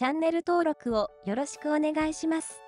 チャンネル登録をよろしくお願いします。